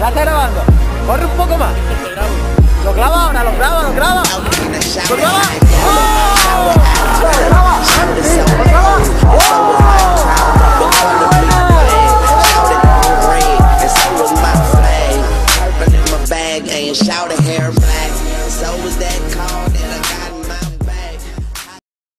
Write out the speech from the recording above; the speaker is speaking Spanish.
Ya está grabando. Corre un poco más. Lo clava ahora, lo clava, lo clava. Lo clava. ¡Oh! Ain't shout hair black, so was that car.